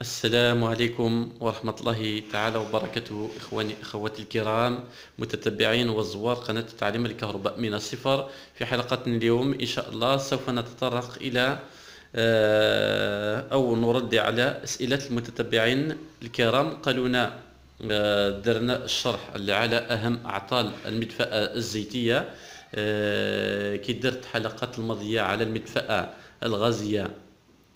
السلام عليكم ورحمة الله تعالى وبركاته إخواني أخواتي الكرام متتبعين وزوار قناة تعليم الكهرباء من الصفر. في حلقتنا اليوم إن شاء الله سوف نتطرق إلى آه، أو نرد على أسئلة المتتبعين الكرام. قالونا آه، درنا الشرح على أهم أعطال المدفأة الزيتية. آه، كي درت حلقات الماضية على المدفأة الغازية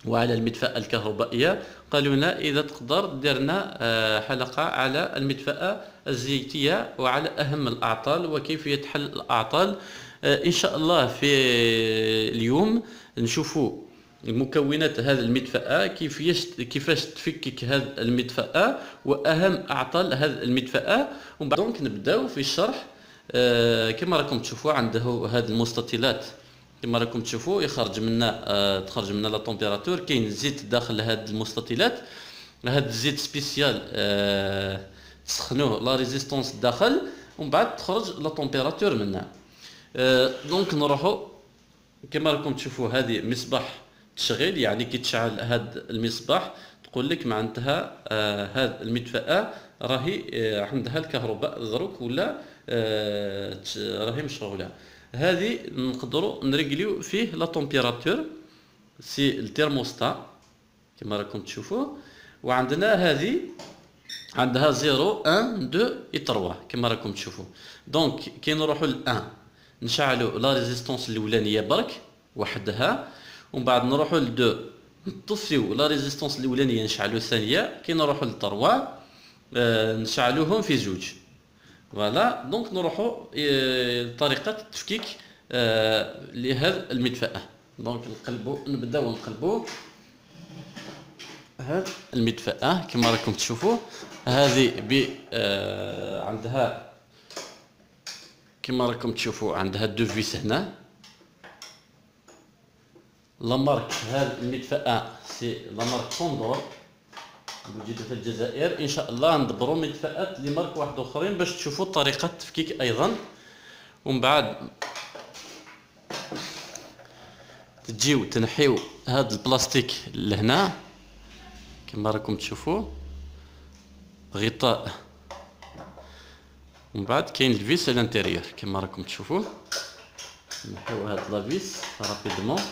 وعلى المدفأة الكهربائية. قالوا لنا إذا تقدر درنا آه، حلقة على المدفأة الزيتية وعلى أهم الأعطال وكيفية حل الأعطال. آه، إن شاء الله في اليوم نشوفوا مكونات هذه المدفأة كيفاش كيفاش تفكك هذه المدفأة وأهم أعطال هذه المدفأة. ومن بعد دونك نبدأو في الشرح. آه، كما راكم تشوفوا عنده هذه المستطيلات. كما راكم تشوفوا يخرج منا آه تخرج منا la température كاين زيت داخل هاد المستطيلات. هاد الزيت spécial آه تسخنوه la résistance داخل ومن بعد تخرج la température منها آه donc نروحوا كما راكم تشوفوا هذه مصباح تشغيل يعني كي تشعل هاد المصباح. تقول لك معناتها آه هاد المدفأة راهي آه عندها الكهرباء دروك ولا آه راهي مشغولة. هذه نقدروا نرجليو فيه la température c'est ال thermostat كما راكم تشوفوا وعندنا هذه عندها 0 1 2 إي 3 كما راكم تشوفوا donc كي نروحوا ل 1 نشعلوا la résistance الأولانية برك وحدها. ومن بعد نروحوا ل 2 نطفيو la résistance الأولانية نشعلوا الثانية. كي نروحوا ل 3 آه نشعلوهم في زوج. voilà donc نروحوا لطريقه التفكيك لهذا المدفأة donc نقلبوا نبداو نقلبوا هاد المدفأة كما راكم تشوفوا هذه ب عندها كما راكم تشوفوا عندها deux vis هنا la marque هاد المدفأة c'est la marque Condor موجوده في الجزائر. إن شاء الله ندبروا مدفأات ل marque واحد آخرين باش تشوفوا طريقة التفكيك أيضا. ومن بعد تجيو تنحيو هذا البلاستيك لهنا. كما راكم تشوفوا. غطاء. ومن بعد كاين ال vis ال intérieures كما راكم تشوفوا. نحيو هاد la vis rapidement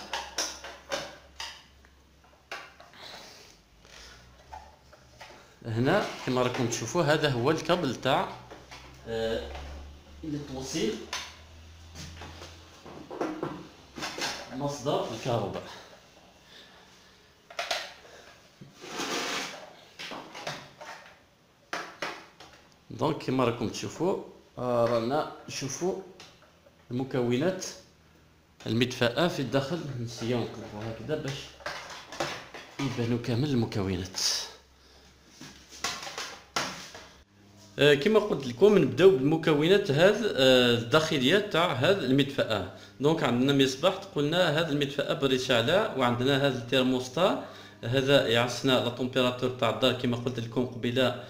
هنا كما راكم تشوفوا هذا هو الكابل تاع آه التوصيل مصدر الكهرباء. donc كما راكم تشوفوا آه رانا نشوفوا المكونات المدفأة في الداخل نسيو نقلبوا هكذا باش يبانوا كامل المكونات آه، كما قلت لكم نبداو بالمكونات هذه الداخلية تاع هذه المدفأة. donc عندنا مصباح قلنا هذه المدفأة بريشعله وعندنا هذا الترموستا. هذا يعسنا la température تاع الدار كما قلت لكم قبيلة.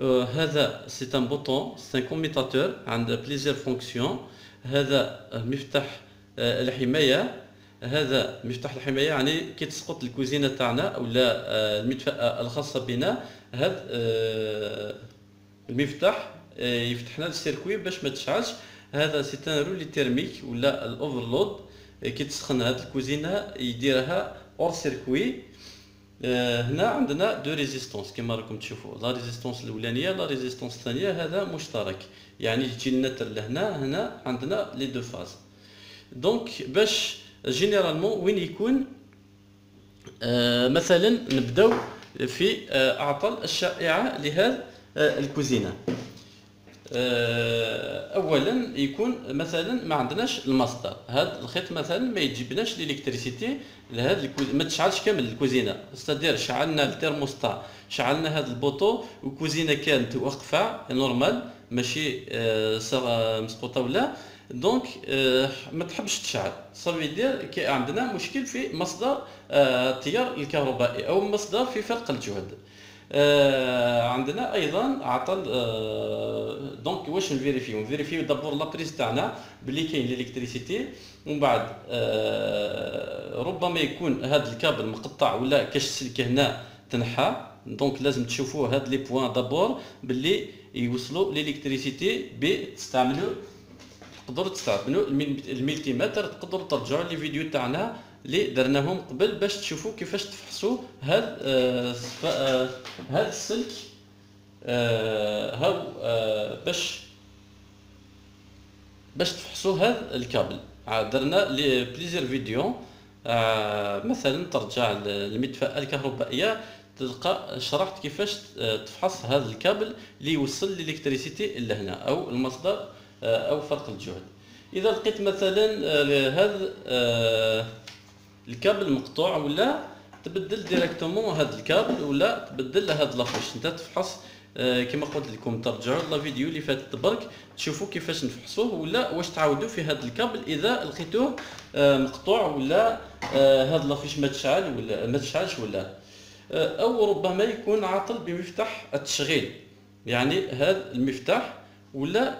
آه، هذا c'est un bouton c'est un commutateur عنده plusieurs fonctions هذا مفتاح آه، الحماية. هذا مفتاح الحماية يعني كي تسقط الكوزينة تاعنا ولا المدفأة الخاصة بنا هذا المفتاح آه، يفتح لنا ال circuit باش ما تشعلش. هذا c'est un relais thermique ولا ال overload. آه، كي تسخن هذه الكوزينة يديرها hors circuit آه، هنا عندنا deux résistances كما راكم تشوفوا. la résistance الأولانية la résistance الثانية هذا مشترك. يعني تجي ال neutre لهنا هنا عندنا les deux phases. donc باش généralement وين يكون مثلا نبداو في اعطال الشائعة لهذا الكوزينة. آه، اولا يكون مثلا ما عندناش المصدر. هذا الخيط مثلا ما يجيبناش ال électricité لهذا ما تشعلش كامل الكوزينة. استدير شعلنا الترموستا شعلنا هذا ال bouton والكوزينه كانت واقفة normal ماشي آه مسقوطة ولا. donc آه ما تحبش تشعل. صافي يدير كي عندنا مشكل في مصدر آه التيار الكهربائي أو مصدر في فرق الجهد. آه عندنا أيضا عطل آه donc واش نفيريفيو؟ نفيريفيو d'abord la prise تاعنا بلي كاين ال électricité ومن بعد آه ربما يكون هذا الكابل مقطع ولا كاش سلك هنا تنحى donc لازم تشوفوا هاد les points d'abord باللي يوصلوا l'électricité بتستعملوا تقدروا تستعملوا ال multimètre تقدروا ترجعوا les vidéos تاعنا اللي درناهم قبل باش تشوفوا كيفاش تفحصوا هاد آه, آه، هاد السلك آه هاو آه باش باش تفحصوا هاد الكابل. درنا les plusieurs vidéos. آه مثلا ترجع للمدفأة الكهربائية تلقى شرحت كيفاش آه، تفحص هذا الكابل اللي يوصل ال électricité لهنا أو المصدر آه، أو فرق الجهد. إذا لقيت مثلا آه، هذا الكابل مقطوع ولا تبدل directement هذا الكابل ولا تبدل هذا la fiche. انت تفحص كما قلت لكم ترجعوا la vidéo اللي فاتت برك تشوفوا كيفاش نفحصوه ولا واش تعاودوا في هذا الكابل إذا لقيتوه مقطوع ولا هذا la fiche ما تشعل ولا ما تشعلش ولا. آه، أو ربما يكون عاطل بمفتاح التشغيل. يعني هذا المفتاح ولا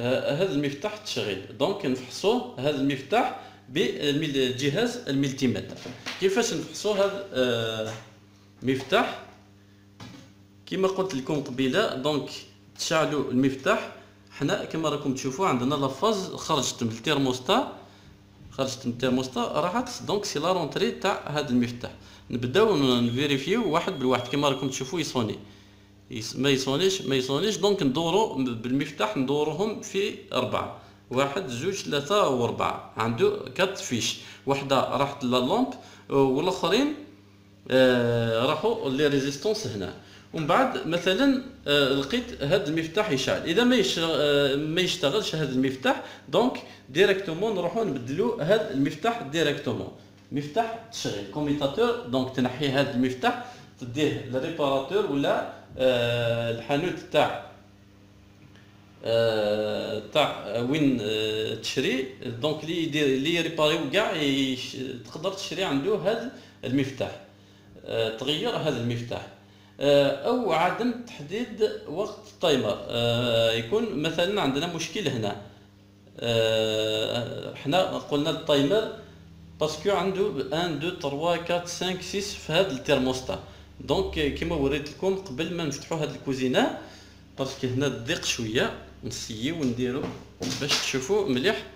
آه، هذا المفتاح التشغيل. donc نفحصوه هذا المفتاح بالجهاز ال multimètre كيفاش نفحصوا هذا المفتاح آه، كما قلت لكم قبيلة donc تشعلوا المفتاح. حنا كما راكم تشوفوا عندنا la phase خرجت من الترموستا خرجت من الترموستا راحت. donc c'est la rentrée تاع هذا المفتاح. نبداو نفيريفيو واحد بالواحد. كما راكم تشوفوا يصوني ما يصونيش ما يصونيش donc ندورو بالمفتاح ندورهم في أربعة. واحد زوج ثلاثة وأربعة عنده quatre fiches. وحدة راحت لل lampe والآخرين آه راحوا les résistances هنا. ومن بعد مثلا آه لقيت هذا المفتاح يشعل. إذا ما آه ما يشتغلش هذا المفتاح donc directement نروحوا نبدلوا هذا المفتاح directement. مفتاح تشغيل. commutateur donc تنحي هذا المفتاح تديه لل réparateur ولا آه الحانوت تاع آه تاع وين تشري donc اللي يدير اللي يريباريو كاع تقدر تشري عنده هذا المفتاح تغير هذا المفتاح أو عدم تحديد وقت ال timer يكون مثلا عندنا مشكل هنا إحنا قلنا ال timer parce que عنده 1 2 3 4 5 6 في هذا ال thermostat donc كيما وريت لكم قبل ما نفتحوا هذه الكوزينه parce que هنا ضيق شوية نسيو نديرو باش تشوفوا مليح.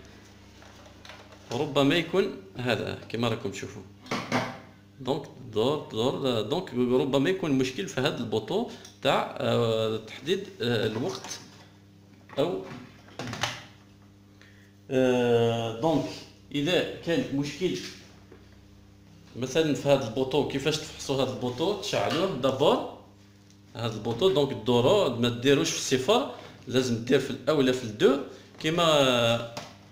ربما يكون هذا كما راكم تشوفوا donc دور دور donc ربما يكون مشكل في هذا ال bouton تاع آه، تحديد آه، الوقت أو donc إذا كان مشكل مثلا في هذا ال bouton كيفاش تفحصوا هذا ال bouton تشعلوه d'abord هذا ال bouton donc دورو ما ديروش في الصفر لازم دير في الاولى في ال deux. كيما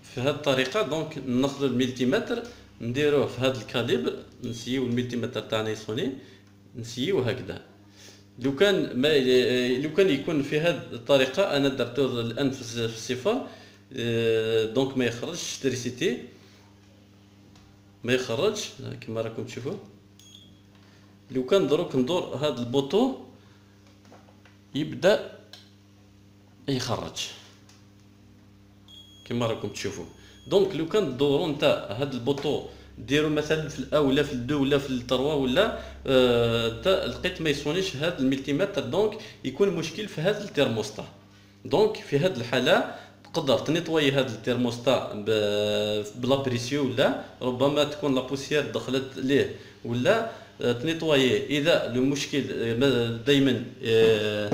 في هذه الطريقة donc ناخذ ال multimètre نديروه في هذا ال calibre نسيو ال multimètre تاعنا يسوني نسيو هكذا. لو كان ما لو كان يكون في هذه الطريقة أنا درتو الآن في الصفر donc ما يخرجش électricité ما يخرجش. كما راكم تشوفوا لو كان دروك ندور هذا ال bouton يبدأ يخرج. كما راكم تشوفوا donc لو كان دورو نتا هذا ال bouton ديرو مثلا في الأولى في ال deux ولا في ال trois ولا انت آه لقيت ما يسونيش هذا ال multimètre donc يكون مشكل في هذا ال thermostat. donc في هذه الحالة تقدر تنيطوي هذا الترموستا ب la pression ولا ربما تكون la poussière دخلت ليه ولا آه، تنيطوي. إذا المشكل آه، دائما آه،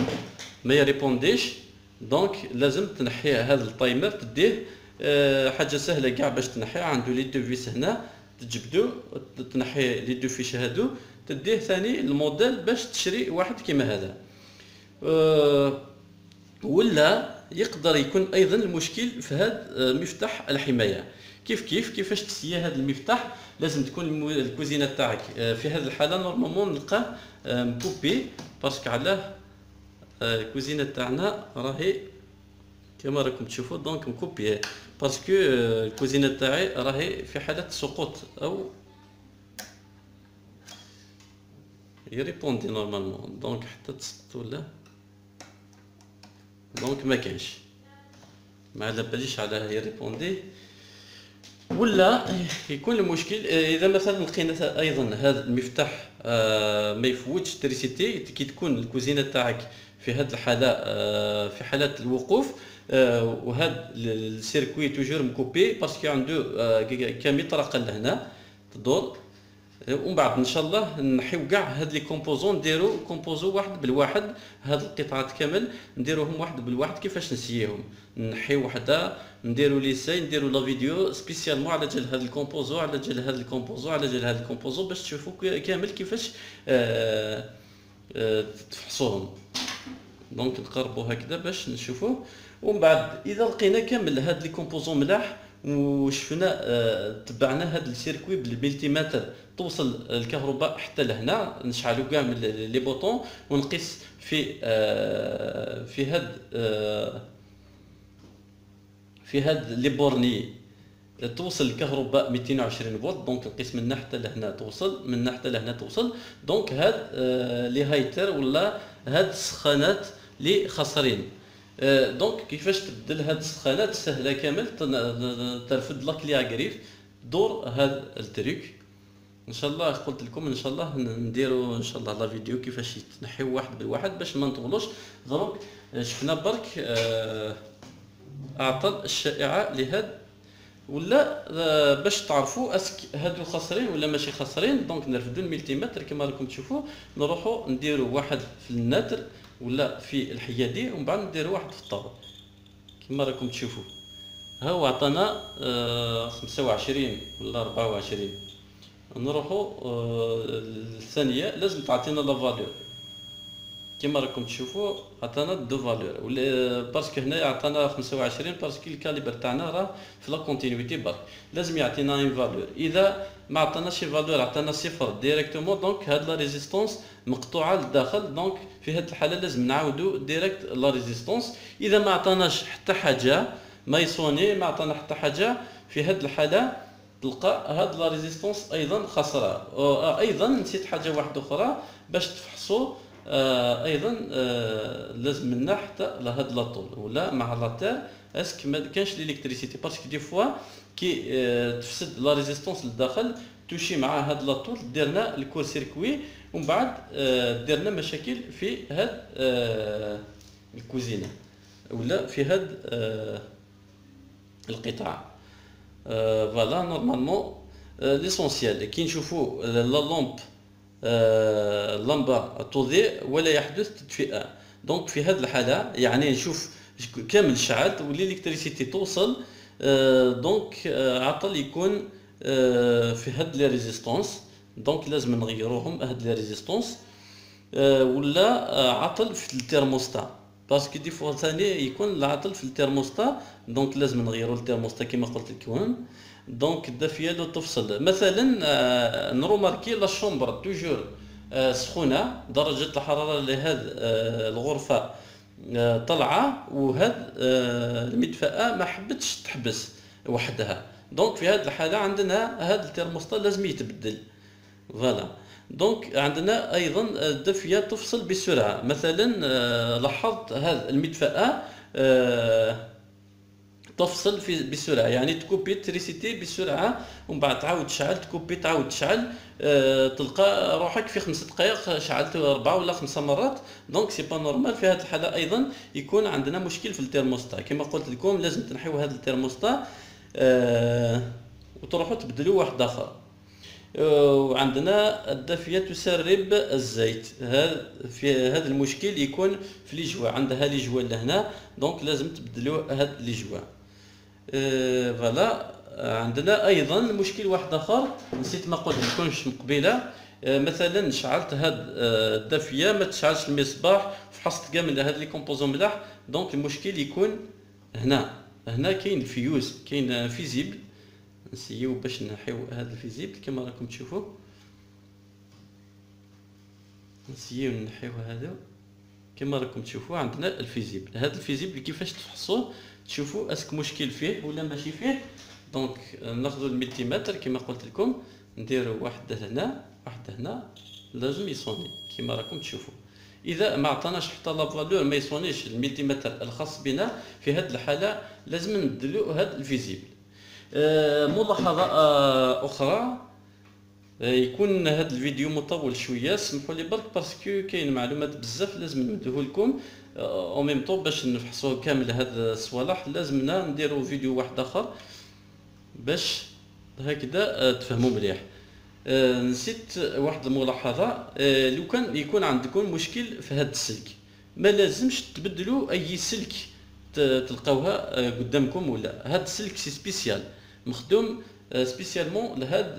ما يريبونديش donc لازم تنحي هذا ال timer تديه حاجة سهلة كاع باش تنحيه عنده les deux vis هنا تجبدو تنحي les deux vis هادو تديه ثاني الموديل باش تشري واحد كيما هذا. ولا يقدر يكون أيضا المشكل في هذا آه، مفتاح الحماية. كيف كيف؟ كيفاش تسيا هذا المفتاح؟ لازم تكون الكوزينة تاعك آه، في هذه الحالة normalement نلقاه آه، مكوبي parce que علاه الكوزينه تاعنا راهي كما راكم تشوفوا donc مكوبي parce que الكوزينه تاعي راهي في حاله سقوط أو يريبوندي normalement donc حتى تسقط ولا donc ما كانش ما على باليش على هي ريبوندي ولا يكون المشكل إذا مثلا لقينا أيضا هذا المفتاح آه، ما يفوتش électricité كي تكون الكوزينة تاعك في هذه الحالة آه، في حالات الوقوف وهذا ال circuit toujours مكوبي parce que عنده كامي طرق لهنا تدور. ومن بعد إن شاء الله نحيو كاع هاد les composants نديرو composant واحد بالواحد هاد القطعات كامل نديروهم واحد بالواحد كيفاش نسييهم. نحيو وحدة نديرو l'essai نديرو la vidéo spécialement على جال هاد ال composant على جال هاد ال composant على جال هاد ال composant باش تشوفوا كامل كيفاش آه آه تفحصوهم. donc نقربوا هكذا باش نشوفوه ومن بعد إذا لقينا كامل هاد les composants ملاح وشفنا آه تبعنا هاد ال circuit بال multimètre توصل الكهرباء حتى لهنا نشعلوا كاع les boutons ونقيس في آه في هاد آه في هاد les bornes. توصل الكهرباء 220 فولت donc نقيس من حتى لهنا توصل من حتى لهنا توصل. donc هاد آه les heaters ولا هاد السخانات اللي خاسرين آه donc كيفاش تبدل هاد السخانات سهله كامل ترفد لك les agrafes دور هاد ال truc. إن شاء الله قلت لكم إن شاء الله نديروا إن شاء الله la vidéo كيفاش تنحيو واحد بالواحد باش ما نطولوش. دروك شفنا برك آه الأعطال الشائعة لهاد ولا آه باش تعرفوا est-ce que هادو خاسرين ولا ماشي خاسرين donc نرفدو ال multimètre كما راكم تشوفوا نروحوا نديروا واحد في ال neutre ولا في الحيادي ومن بعد نديروا واحد في الطابق كما راكم تشوفوا ها هو عطانا آه 25 ولا 24 نروحوا آه، الثانية لازم تعطينا la valeur كما راكم تشوفوا عطانا deux valeurs. parce que هنا عطانا 25 parce que ال calibre تاعنا راه في la continuité برك. لازم يعطينا une valeur إذا ما عطاناش valeur عطانا صفر directement donc هاد la résistance مقطوعة للداخل. donc في هاد الحالة لازم نعاودو direct la résistance إذا ما عطاناش حتى حاجة ما يصوني ما عطانا حتى حاجة في هاد الحالة تلقى هاد la résistance أيضا خسرة. أيضا نسيت حاجة واحدة أخرى باش تفحصوا أيضا آه لازم منا حتى لهاد la tôle ولا مع la terre est-ce que ما كانش ال électricité. parce que des fois كي آه تفسد la résistance للداخل تمشي مع هاد la tôle ديرنا ال court-circuit. ومن بعد آه ديرنا مشاكل في هاد آه الكوزينة. ولا في هاد آه القطاع. voilà normalement l'essentiel. كي نشوفوا la lampe اللمبة تضيء ولا يحدث تدفئة. donc في هذه الحالة يعني نشوف كامل شعلت وال électricité توصل donc عطل يكون في هاد les résistances. donc لازم نغيروهم هاد les résistances ولا عطل في ال thermostat parce que des fois ثاني يكون العطل في ال thermostat donc لازم نغيروا الترموستا كما قلت لكم donc الدافيه تفصل مثلا نروماركي la chambre toujours سخونه درجه الحراره لهذه الغرفه طلعه آه المدفاه ما حبتش تحبس وحدها donc في هذه الحاله عندنا هذا الترموستا لازم يتبدل voilà donc عندنا أيضا الدفيه تفصل بسرعة مثلا لاحظت هذا المدفاه تفصل في بسرعة. يعني تكوبي électricité بسرعة ومن بعد تعاود تشعل تكوبي تعاود تشعل أه تلقى روحك في خمس دقائق شعلت أربعة ولا خمسة مرات. donc c'est pas normal في هذه الحالة أيضا يكون عندنا مشكل في الترموستا. كما قلت لكم لازم تنحيو هذا الترموستا أه وتروحوا تبدلوا واحد آخر. وعندنا الدافية تسرب الزيت. في هذا المشكل يكون في لي عندها لي لهنا دونك لازم تبدلوا هاد لي فوالا. عندنا أيضا مشكل واحد آخر. نسيت ما قلت لكمش قبيله مثلا شعلت هاد الدافية ما تشعلش المصباح فحصت كاع من هاد لي كومبوزون ملاح. donc المشكل يكون هنا. هنا كاين فيوز كاين fusible. نسيو باش نحيو هذا ال fusible كما راكم تشوفوا نسيو نحيو هذا كما راكم تشوفوا عندنا ال fusible. هذا ال fusible كيفاش تفحصوه تشوفوا est-ce que مشكل فيه ولا ماشي فيه. donc ناخذ ال multimètre كما قلت لكم نديرو واحد هنا واحد هنا. لازم يصوني كما راكم تشوفوا. إذا ما عطاناش حتى la valeur ما يصونيش ال multimètre الخاص بنا في هذه الحالة لازم نبدلو هذا ال fusible. آه، ملاحظة آه، أخرى. آه، يكون هذا الفيديو مطول شوية سمحوا لي برك parce que كاين معلومات بزاف لازم نمدوه لكم. au même temps باش نفحصوا كامل هاد الصوالح لازمنا نديروا فيديو واحد آخر باش هكذا تفهموا مليح. نسيت واحد الملاحظة. لو كان يكون عندكم مشكل في هذا السلك ما لازمش تبدلوا أي سلك تلقاوها قدامكم ولا. هذا السلك c'est spécial مخدوم spécialement لهاد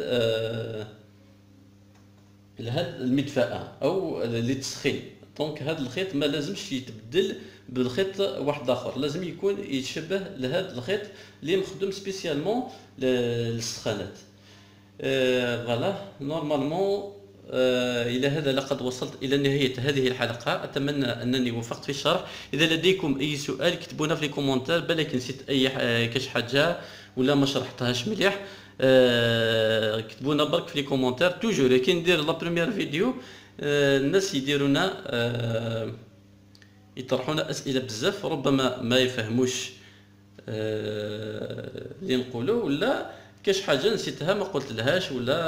لهاد المدفأة أو للتسخين donc هذا الخيط ما لازمش يتبدل بالخيط واحد آخر. لازم يكون يتشبه لهذا الخيط اللي مخدوم spécialement للسخانات. voilà. normalement إلى هذا لقد وصلت إلى نهاية هذه الحلقة. أتمنى أنني وفقت في الشرح. إذا لديكم أي سؤال اكتبونا في الكومنتات بالك نسيت أي كاش حاجة ولا ما شرحتهاش مليح آه كتبونا برك في les commentaires. toujours كي ندير la première vidéo. آه الناس يديرونا آه يطرحونا أسئلة بزاف ربما ما يفهموش آه، اللي نقولوا ولا كاش حاجة نسيتها ما قلت لهاش ولا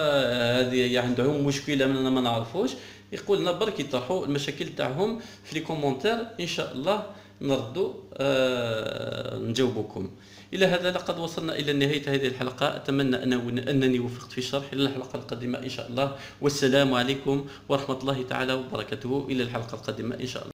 هذه عندهم مشكلة من ما نعرفوش. يقول لنا برك يطرحوا المشاكل تاعهم في لي كومونتير. إن شاء الله نردوا آه نجاوبكم إلى هذا لقد وصلنا إلى نهاية هذه الحلقة. أتمنى أنني وفقت في الشرح إلى الحلقة القادمة إن شاء الله. والسلام عليكم ورحمة الله تعالى وبركاته. إلى الحلقة القادمة إن شاء الله.